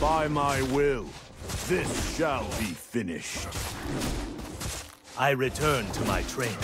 By my will, this shall be finished. I return to my training.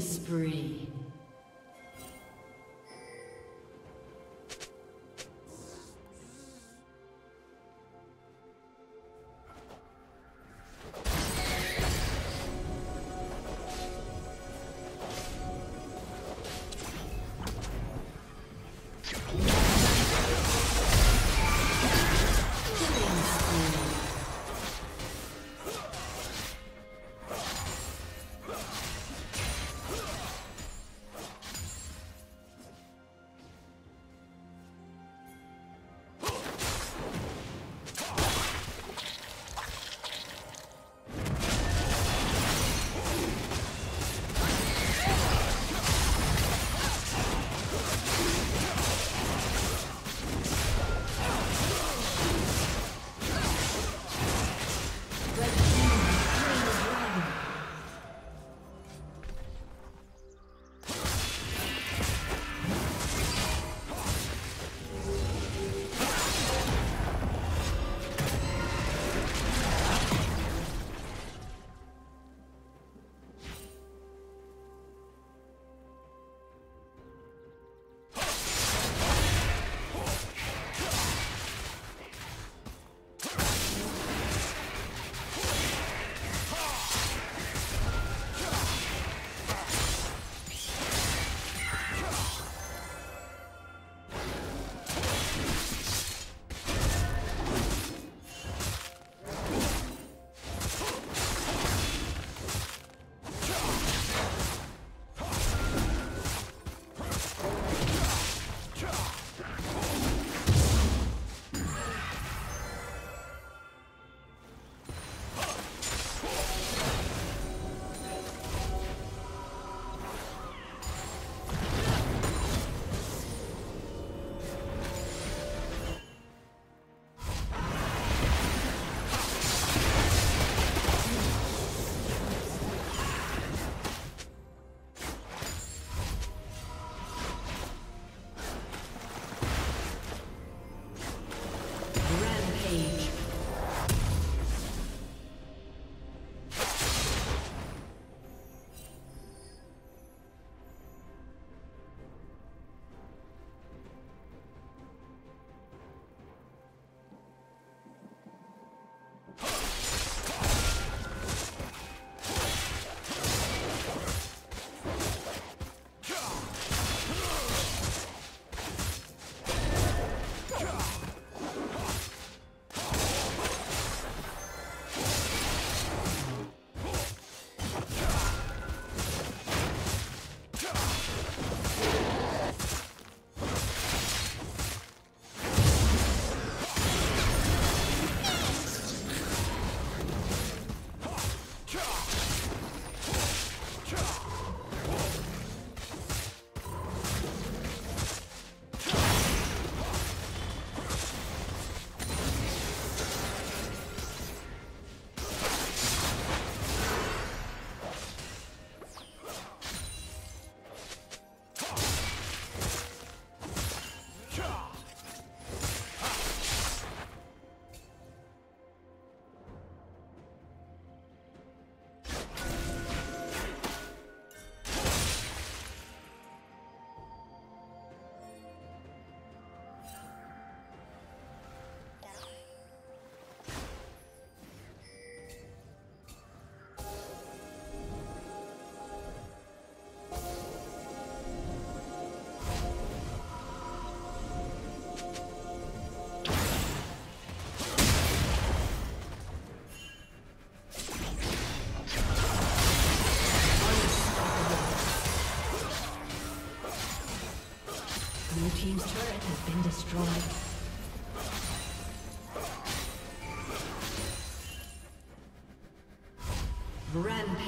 Spree.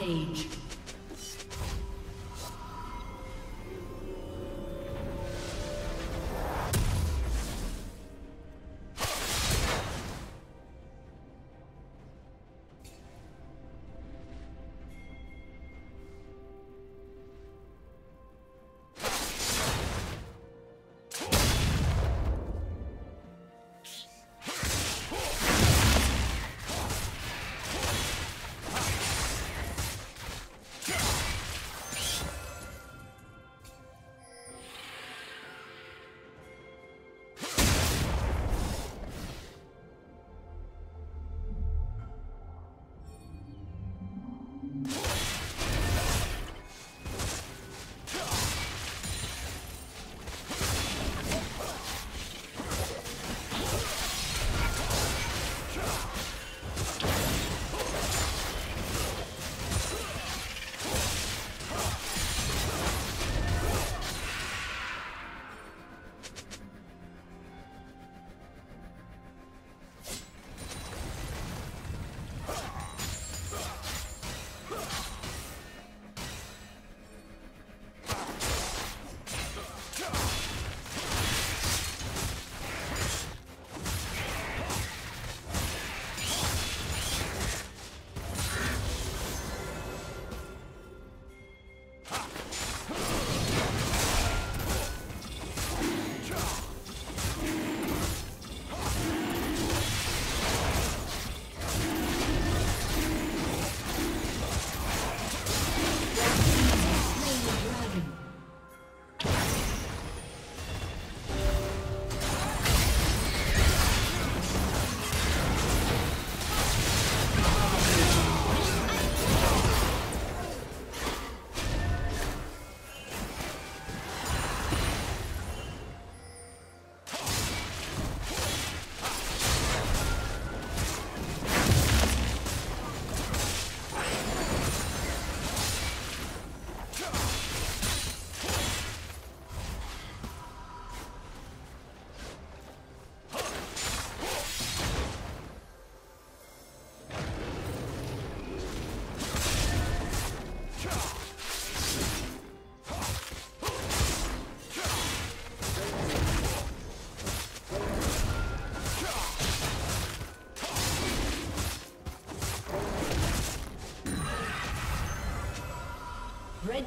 Rampage.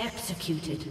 Executed.